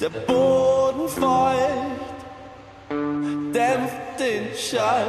der Boden feucht, dämpft den Schall.